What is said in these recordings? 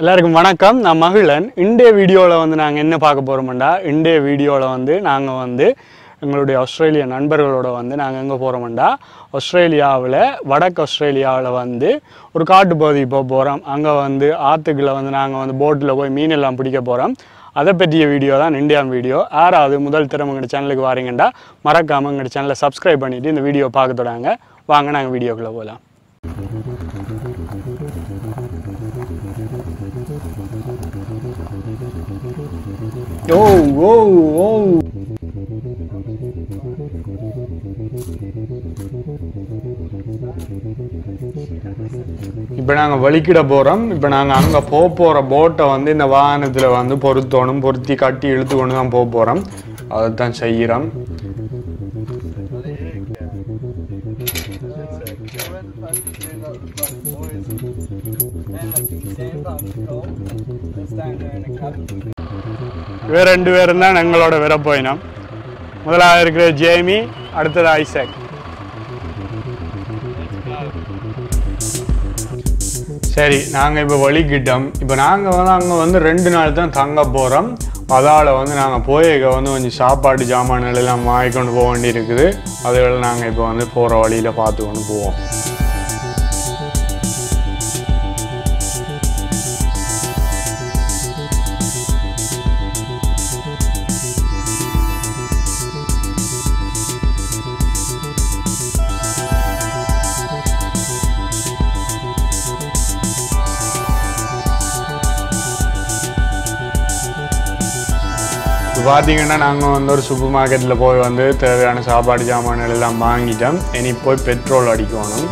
எல்லாருக்கும் வணக்கம். நான் மகிழன். இன்றைய வீடியோவில் வந்து நாங்கள் என்ன பார்க்க போகிறோம்டா இன்றைய வீடியோவில் வந்து நாங்கள் வந்து எங்களுடைய ஆஸ்திரேலிய நண்பர்களோட வந்து நாங்கள் எங்கே போகிறோம்டா ஆஸ்திரேலியாவில் வடக்கு ஆஸ்திரேலியாவில் வந்து ஒரு காட்டு பகுதிக்கு போக போகிறோம் அங்கே வந்து ஆற்றுக்குள்ளே வந்து நாங்கள் வந்து போட்டில் போய் மீன் எல்லாம் பிடிக்க போகிறோம் அதை பற்றிய வீடியோ தான் இந்தியா வீடியோ. யாராவது முதல் திறமை எங்கள் சேனலுக்கு வாரீங்கண்டா மறக்காமல் எங்கள் சேனலை சப்ஸ்கிரைப் பண்ணிவிட்டு இந்த வீடியோ பார்க்க தொடங்க. வாங்க நாங்கள் வீடியோக்குள்ளே போகலாம் ஓ ஓ ஓ இப்போ நாங்கள் வலிக்கிட போகிறோம் இப்போ நாங்கள் அங்கே போக போகிற போட்டை வந்து இந்த வாகனத்தில் வந்து பொருத்தணும் பொருத்தி கட்டி இழுத்து கொண்டு தான் போக போகிறோம் அதை தான் செய்கிறோம் இவர் ரெண்டு பேரும் தான் எங்களோட விரப்போயினம் முதலாக இருக்கிற ஜேமி அடுத்தது ஐசக். சரி நாங்கள் இப்போ வலிக்கிட்டோம். இப்போ நாங்கள் வந்து அங்கே வந்து ரெண்டு நாள் தான் தங்க போகிறோம் அதால் வந்து நாங்கள் போய் இங்கே வந்து கொஞ்சம் சாப்பாடு ஜாமான்கள் எல்லாம் வாங்கிக்கொண்டு போக வேண்டியிருக்குது. அதுகளை நாங்கள் இப்போ வந்து போகிற வழியில் பார்த்து கொண்டு போவோம். பார்த்தீங்கன்னா நாங்கள் வந்து ஒரு சூப்பர் மார்க்கெட்டில் போய் வந்து தேவையான சாப்பாடு ஜாமான்கள் எல்லாம் வாங்கிட்டோம். இனி போய் பெட்ரோல் அடிக்கணும்.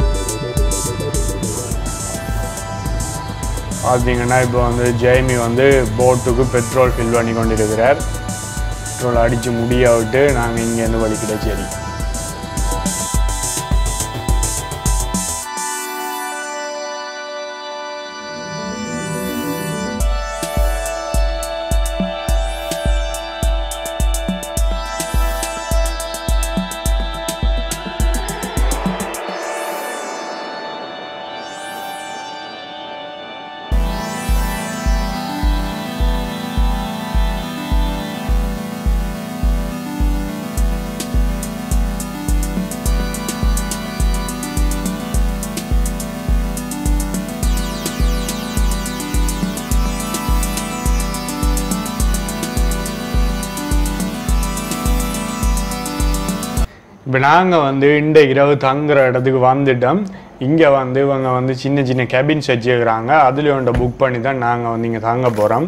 பார்த்தீங்கன்னா இப்போ வந்து ஜெய்மி வந்து போட்டுக்கு பெட்ரோல் ஃபில் பண்ணி கொண்டிருக்கிறார். பெட்ரோல் அடித்து முடியாவிட்டு நாங்கள் இங்கேருந்து வலிக்கிட சரி இப்போ நாங்கள் வந்து இந்த இரவு தங்குற இடத்துக்கு வந்துட்டோம். இங்கே வந்து இவங்க வந்து சின்ன சின்ன கேபின்ஸ் வச்சுருக்கிறாங்க. அதுலேயும் ஒன்றை புக் பண்ணி தான் நாங்கள் வந்து இங்கே தங்க போகிறோம்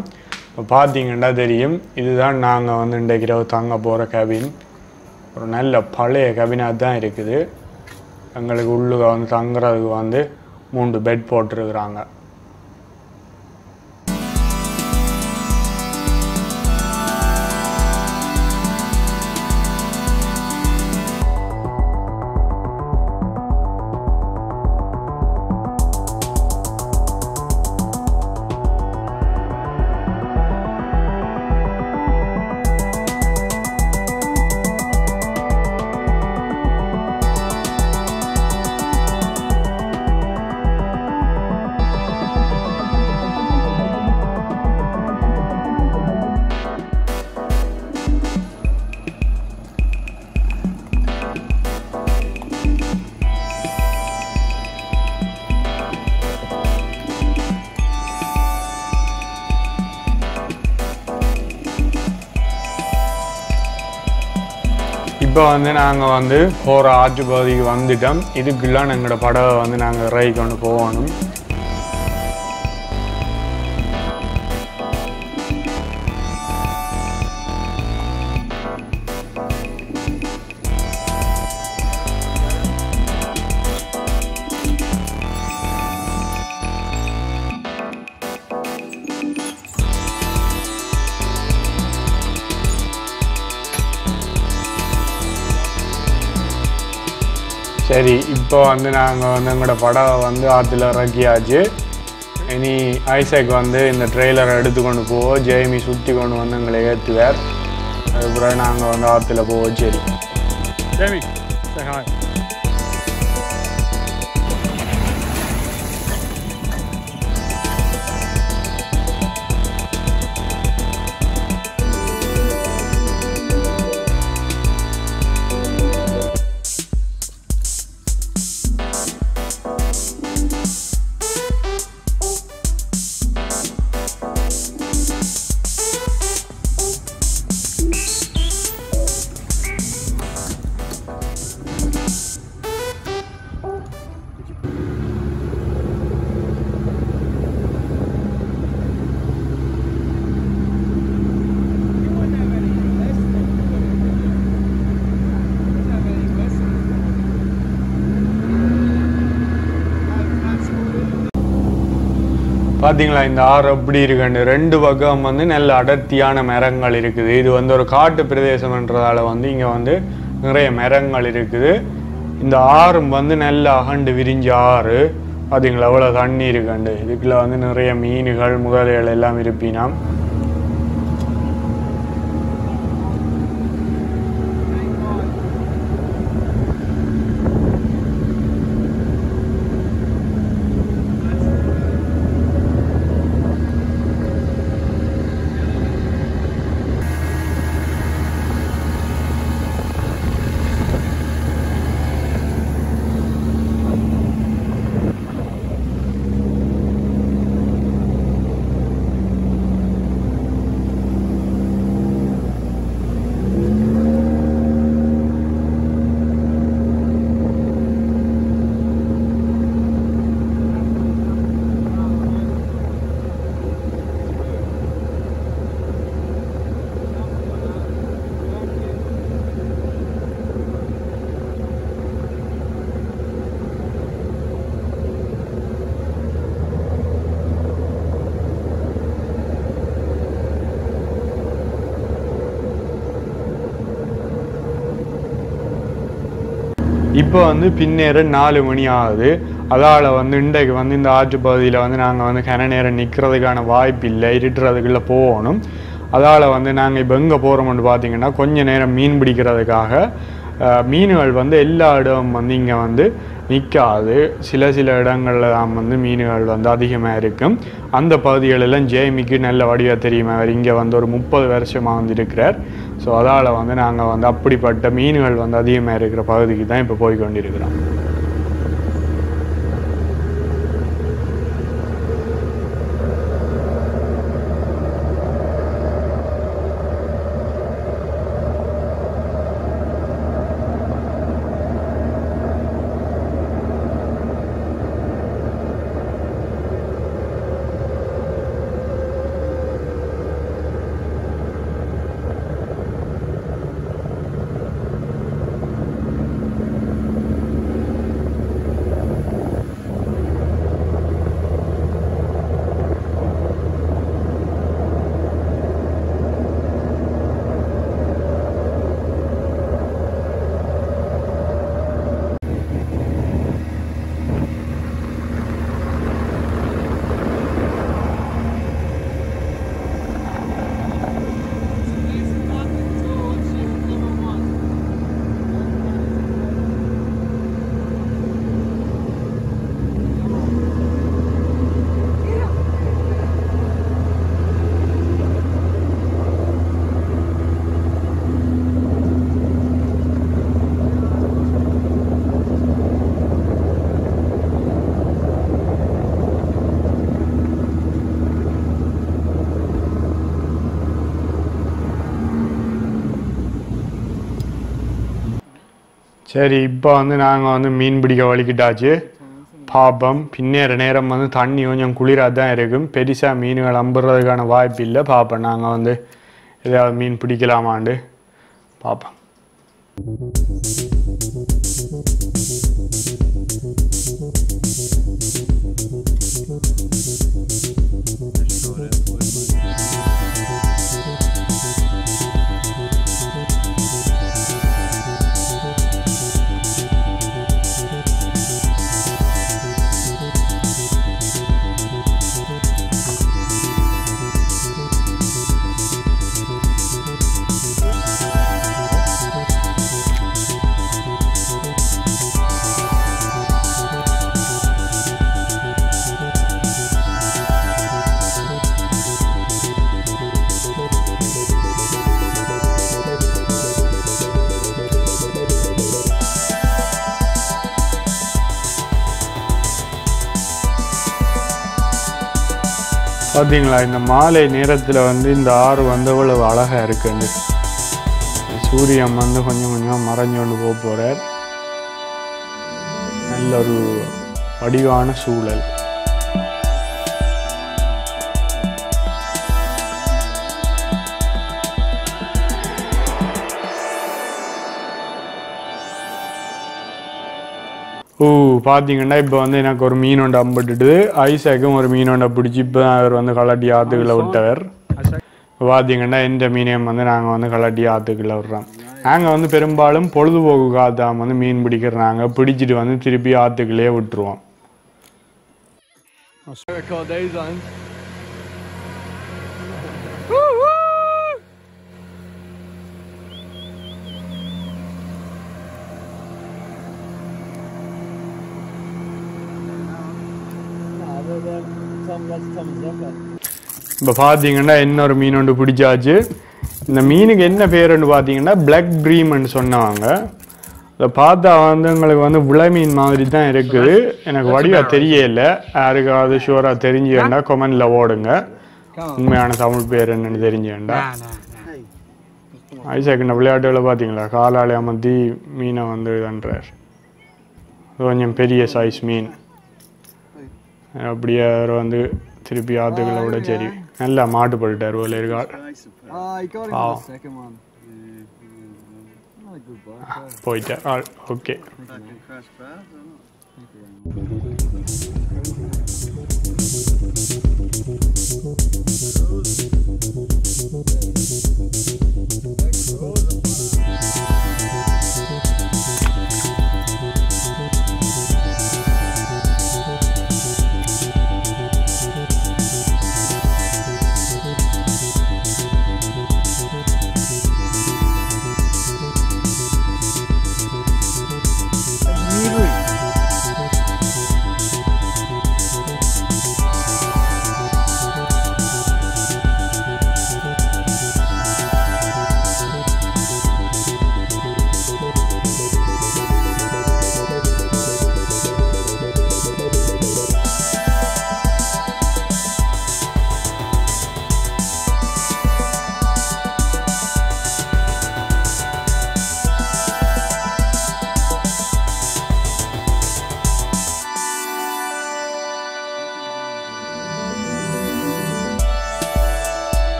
இப்போ பார்த்தீங்கன்னா தெரியும். இதுதான் நாங்கள் வந்து இன்றைக்கு இரவு தங்க போகிற கேபின் ஒரு நல்ல பழைய கேபினாக தான் இருக்குது. எங்களுக்கு உள்ளுக வந்து தங்குறதுக்கு வந்து மூன்று பெட் போட்டிருக்கிறாங்க. இப்போ வந்து நாங்கள் வந்து போகிற ஆற்று பகுதிக்கு வந்துட்டோம். இதுக்குலாம் எங்களோட படவை வந்து நாங்கள் இறக்கி கொண்டு போகணும். சரி இப்போ வந்து நாங்கள் வந்து எங்களோட படவை வந்து ஆற்றுல இறக்கியாச்சு. இனி ஐசக் வந்து இந்த ட்ரெய்லரை எடுத்துக்கொண்டு போவோம் ஜெய்மி சுற்றி கொண்டு வந்து எங்களை ஏற்றுவார் அதுக்கப்புறம் நாங்கள் வந்து ஆற்றுல போவோம். சரி. ஜெய்மி பார்த்தீங்களா இந்த ஆறு அப்படி இருக்குன்னு ரெண்டு பக்கம் வந்து நல்ல அடர்த்தியான மரங்கள் இருக்குது. இது வந்து ஒரு காட்டு பிரதேசம்ன்றதால வந்து இங்கே வந்து நிறைய மரங்கள் இருக்குது. இந்த ஆறும் வந்து நல்ல அகண்டு விரிஞ்ச ஆறு. பார்த்தீங்களா எவ்வளோ தண்ணி இருக்குண்டு. இதுக்குள்ள வந்து நிறைய மீன்கள் முதலைகள் எல்லாம் இருப்பினாம். இப்போ வந்து பின்னேரம் நாலு மணி ஆகுது. அதால் வந்து இன்றைக்கு வந்து இந்த ஆற்று பகுதியில் வந்து நாங்கள் வந்து கன நேரம் நிற்கிறதுக்கான வாய்ப்பு இல்லை. இருட்டுறதுக்குள்ளே போகணும். அதால் வந்து நாங்கள் இப்போ எங்கே போகிறோம்னு பார்த்தீங்கன்னா கொஞ்ச நேரம் மீன் பிடிக்கிறதுக்காக மீன்கள் வந்து எல்லா இடம் வந்து இங்கே வந்து நிற்காது சில சில இடங்களில் தான் வந்து மீன்கள் வந்து அதிகமாக இருக்கும். அந்த பகுதிகளெல்லாம் ஜேமிக்கு நல்ல வடிவாக தெரியும்? அவர் இங்கே வந்து ஒரு முப்பது வருஷமாக வந்து இருக்கிறார். ஸோ அதால் வந்து நாங்கள் வந்து அப்படிப்பட்ட மீன்கள் வந்து அதிகமாக இருக்கிற பகுதிக்கு தான் இப்போ போய் கொண்டிருக்கிறோம். சரி இப்போ வந்து நாங்கள் வந்து மீன் பிடிக்க வலிக்கிட்டாச்சு. பார்ப்போம் பின்னேற நேரம் வந்து தண்ணி கொஞ்சம் குளிராக தான் இருக்கும். பெருசாக மீன்கள் அம்புறதுக்கான வாய்ப்பு இல்லை. பார்ப்போம் நாங்கள் வந்து ஏதாவது மீன் பிடிக்கலாமாண்டு. பார்ப்போம் பார்த்தீங்களா இந்த மாலை நேரத்தில் வந்து இந்த ஆறு வந்து அவ்வளவு அழகாக இருக்குது சூரியன் வந்து கொஞ்சம் கொஞ்சமாக மறைஞ்சு கொண்டு போக போகிறார் நல்ல ஒரு வடிவான சூழல். ஓ பார்த்தீங்கன்னா இப்போ வந்து எனக்கு ஒரு மீன் ஒன்று அம்பிட்டுட்டு ஐசாக்கும் ஒரு மீன் ஒன்றை பிடிச்சி இப்போ தான் அவர் வந்து கலட்டி ஆற்றுக்குள்ள விட்டவர் பார்த்தீங்கன்னா இந்த மீனையும் வந்து நாங்கள் வந்து கலட்டி ஆற்றுக்குள்ள விடுறோம். நாங்கள் வந்து பெரும்பாலும் பொழுதுபோக்கு காத்தாம வந்து மீன் பிடிக்கிறாங்க பிடிச்சிட்டு வந்து திருப்பி ஆற்றுக்குள்ளேயே விட்டுருவோம். இப்போ பார்த்தீங்கன்னா இன்னொரு மீன் ஒன்று பிடிச்சாச்சு. இந்த மீனுக்கு என்ன பேருன்னு பார்த்தீங்கன்னா பிளாக் ப்ரீம்னு சொன்னாங்க. அதை பார்த்தா வந்து உங்களுக்கு வந்து விளை மீன் மாதிரி தான் இருக்குது. எனக்கு வடிவாக தெரியல. யாருக்காவது ஷுவராக வேண்டாம் கொமெண்டில் ஓடுங்க. உண்மையான தமிழ் பேர் என்னன்னு தெரிஞ்சுக்கண்டா ஐசாக் இந்த விளையாட்டுகளை பார்த்தீங்களா? காலாலே அமர்த்தி மீனை வந்து இதுன்றார். கொஞ்சம் பெரிய சைஸ் மீன். அப்படியே அவர் வந்து திருப்பி ஆத்துக்களை விட சரி. நல்லா மாட்டுப்பட்டுட்டார் போல இருக்காள் Oh, you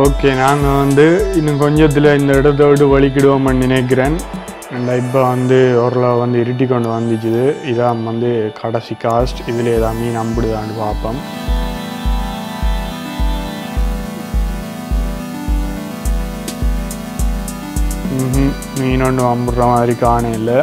ஓகே நாங்கள் வந்து இன்னும் கொஞ்சத்தில் இந்த இடத்த விட்டு வலிக்கிடுவோம்னு நினைக்கிறேன். அண்ட் இப்போ வந்து ஓரளவு வந்து இருட்டி கொண்டு வந்துச்சுது. இதான் வந்து கடைசி காஸ்ட் இதில் ஏதாவது மீன் அம்பிடுதான்னு பார்ப்போம். மீன் ஒன்று அம்பிடுற மாதிரி காணையில் இல்லை.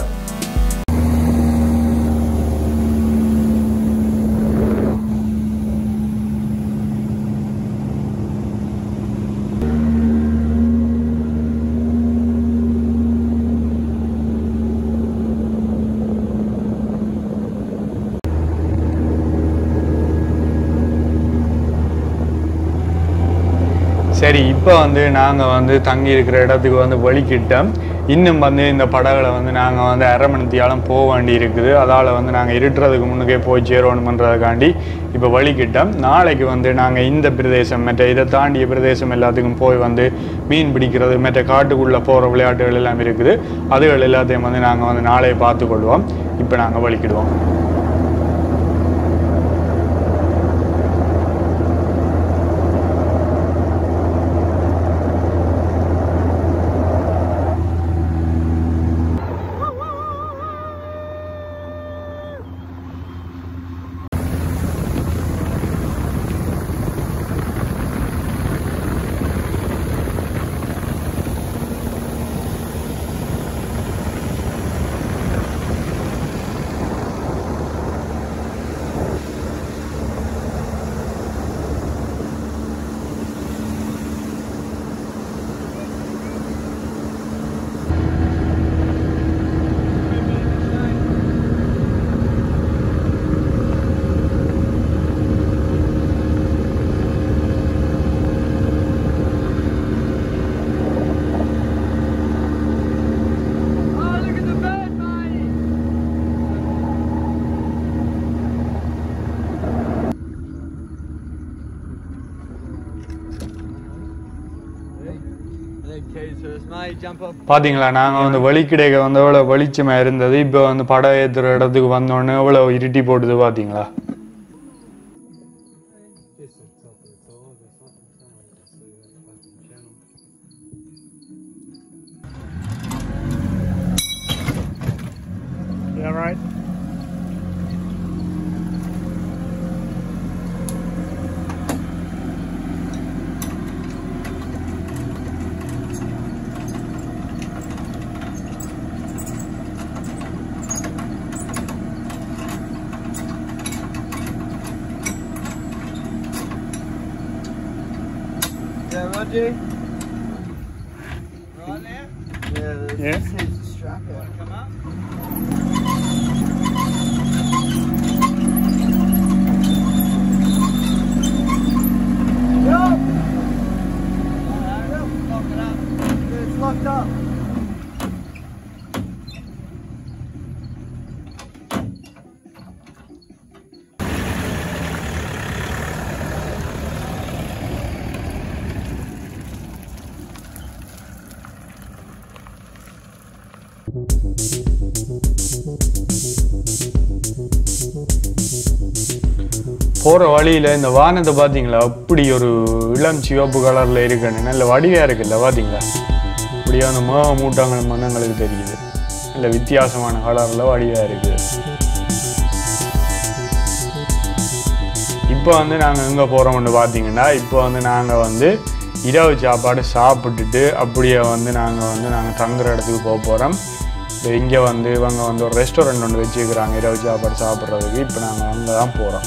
இப்போ வந்து நாங்கள் வந்து தங்கி இருக்கிற இடத்துக்கு வந்து வலிக்கிட்டோம் இன்னும் வந்து இந்த படகுல வந்து நாங்கள் வந்து அரைமணித்தியாலும் போக வேண்டி இருக்குது. அதால் வந்து நாங்கள் இருட்டுறதுக்கு முன்னுக்கே போய் சேரணுமன்றதுக்காண்டி இப்போ வலிக்கிட்டோம் நாளைக்கு வந்து நாங்கள் இந்த பிரதேசம் மற்ற இதை தாண்டிய பிரதேசம் எல்லாத்துக்கும் போய் வந்து மீன் பிடிக்கிறது மற்ற காட்டுக்குள்ளே போகிற விளையாட்டுகள் எல்லாம் இருக்குது. அதுகள் எல்லாத்தையும் வந்து நாங்கள் வந்து நாளைய பார்த்துக்கொள்வோம். இப்போ நாங்கள் வலிக்கிடுவோம் பார்த்தீங்களா நாங்கள் வந்து வழிக்கிடைக்க வந்து எவ்வளோ வெளிச்சமாக இருந்தது இப்போ வந்து படம் ஏற்றுற இடத்துக்கு வந்தோடனே எவ்வளோ இருட்டி போடுது பார்த்தீங்களா Ajay. போகிற வழியில் இந்த வானத்தை பார்த்தீங்களா அப்படி ஒரு இளம் சிவப்பு கலரில் இருக்குன்னு நல்ல வடிவாக இருக்குல்ல பார்த்தீங்களா அப்படியே அந்த மூட்டாங்க மன்னங்களுக்கு தெரியுது. நல்ல வித்தியாசமான கலரில் வடிவாக இருக்குது இப்போ வந்து நாங்கள் எங்கே போகிறோம்னு பார்த்தீங்கன்னா இப்போ வந்து நாங்கள் வந்து இரவு சாப்பாடு சாப்பிட்டுட்டு அப்படியே வந்து நாங்கள் வந்து நாங்கள் தங்குற இடத்துக்கு போக போகிறோம் இங்கே வந்து இவங்க வந்து ஒரு ரெஸ்டாரண்ட் ஒன்று வச்சுக்கிறாங்க இரவு சாப்பாடு சாப்பிட்றதுக்கு. இப்போ நாங்கள் அங்கே தான் போகிறோம்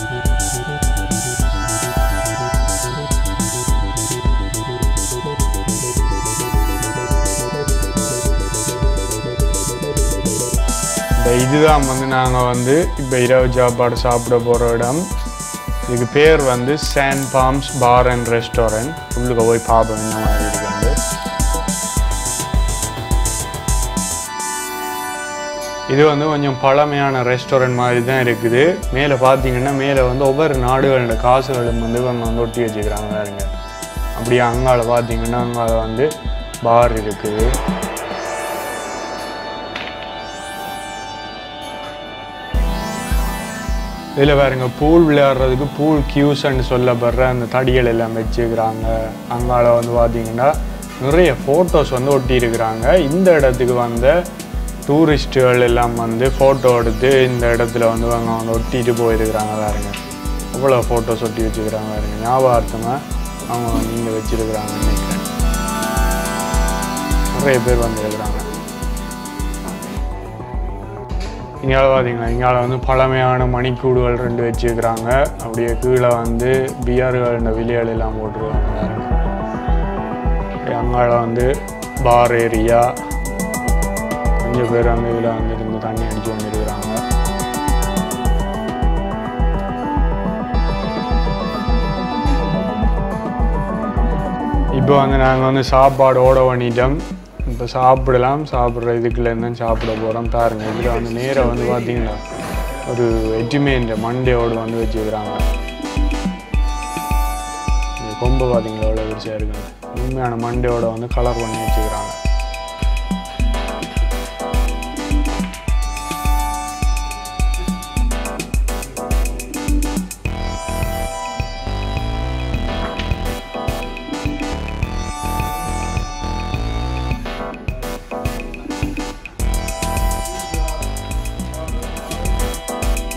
இந்த இதுதான் வந்து நாங்கள் வந்து இப்போ இரவு சாப்பாடு சாப்பிட போகிற இடம். இதுக்கு பேர் வந்து சேன் பாம்ஸ் பார் அண்ட் ரெஸ்டாரண்ட் உள்ளுக்கு போய் பார்ப்போம். இந்த மாதிரி இது வந்து கொஞ்சம் பழமையான ரெஸ்டாரண்ட் மாதிரி தான் இருக்குது. மேலே பார்த்தீங்கன்னா மேலே வந்து ஒவ்வொரு நாடுகளோட காசுகளும் வந்து கொஞ்சம் வந்து ஒட்டி வச்சுக்கிறாங்க பாருங்க. அப்படியே அங்கால பார்த்தீங்கன்னா அங்கால வந்து பார் இருக்குது. இதில் பாருங்க பூல் விளையாடுறதுக்கு பூல் கியூஸ்ன்னு சொல்லப்படுற அந்த தடிகள் எல்லாம் வச்சுக்கிறாங்க. அங்கால வந்து பார்த்தீங்கன்னா நிறைய ஃபோட்டோஸ் வந்து ஒட்டி இருக்கிறாங்க இந்த இடத்துக்கு வந்த டூரிஸ்ட்டுகள் எல்லாம் வந்து ஃபோட்டோ எடுத்து இந்த இடத்துல வந்து அவங்க வந்து ஒட்டிட்டு போயிருக்கிறாங்க பாருங்க. அவ்வளோ ஃபோட்டோஸ் ஒட்டி வச்சுக்கிறாங்க பாருங்க. ஞாபகார்த்தமாக அவங்க வந்து இங்கே வச்சிருக்கிறாங்க நினைக்கிறேன். நிறைய பேர் வந்துருக்கிறாங்க இங்கால பார்த்தீங்களா இங்கால வந்து பழமையான மணிக்கூடுகள் ரெண்டு வச்சுருக்கிறாங்க. அப்படியே கீழே வந்து பிஆர்கள் இந்த விலைகள் எல்லாம் போட்டுருக்காங்க அப்படியே அங்கால வந்து பார் ஏரியா அஞ்சு பேர் அந்த இதில் வந்து இருந்து தண்ணி அடிச்சு வந்துருக்கிறாங்க இப்போ வந்து நாங்கள் வந்து சாப்பாடு ஓட பண்ணிட்டோம் இப்போ சாப்பிடலாம் சாப்பிட்ற இதுக்குள்ளேருந்து சாப்பிட போகிறோம் பாருங்க இதில் வந்து நேராக வந்து பார்த்தீங்கன்னா ஒரு எஜுமேன்ற மண்டேயோடு வந்து வச்சுக்கிறாங்க கொம்பு பார்த்தீங்களா எவ்வளோ பெருசாக இருக்குங்க உண்மையான மண்டேயோட வந்து கலர் பண்ணி வச்சுக்கிறாங்க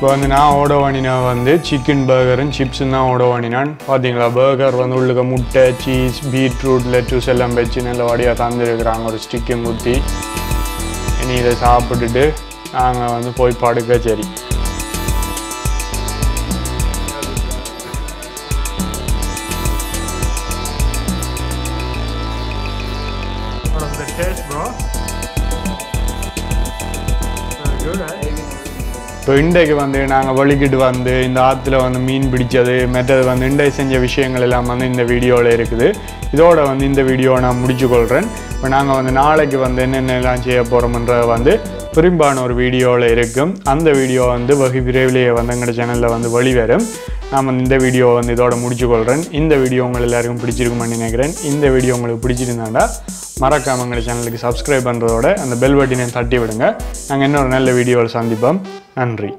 இப்போ வந்து நான் ஓட வாணினா வந்து சிக்கன் பர்கரும் சிப்ஸும் தான் ஓட வாணினான் பார்த்தீங்களா? பர்கர் வந்து உள்ளுக்க முட்டை சீஸ் பீட்ரூட் லெட்டூஸ் எல்லாம் வச்சு நல்ல வடியாக தந்துருக்குறாங்க. ஒரு ஸ்டிக்கும் குத்தி இனி இதை சாப்பிட்டுட்டு நாங்கள் வந்து போய் படுக்க சரி. இப்போ இண்டைக்கு வந்து நாங்கள் வலிக்கிட்டு வந்து இந்த ஆற்றுல வந்து மீன் பிடிச்சது மெத்தது வந்து இண்டை செஞ்ச விஷயங்கள் எல்லாம் வந்து இந்த வீடியோவில் இருக்குது. இதோட வந்து இந்த வீடியோவை நான் முடிச்சு கொள்கிறேன் இப்போ நாங்கள் வந்து நாளைக்கு வந்து என்னென்னலாம் செய்ய போகிறோம்ன்றதை வந்து பெரும்பான ஒரு வீடியோவில் இருக்கும். அந்த வீடியோ வந்து வெகு விரைவிலேயே வந்து எங்களோட சேனலில் வந்து வெளிவரும். நான் வந்து இந்த வீடியோ வந்து இதோட முடிச்சுக்கொள்கிறேன் இந்த வீடியோ உங்கள் எல்லாருக்கும் பிடிச்சிருக்குமென்னு நினைக்கிறேன். இந்த வீடியோ உங்களுக்கு பிடிச்சிருந்தாண்டா மறக்காம எங்கள் சேனலுக்கு சப்ஸ்கிரைப் பண்ணுறதோட அந்த பெல் பட்டினை தட்டி விடுங்க நாங்கள் இன்னொரு நல்ல வீடியோவில் சந்திப்போம். நன்றி.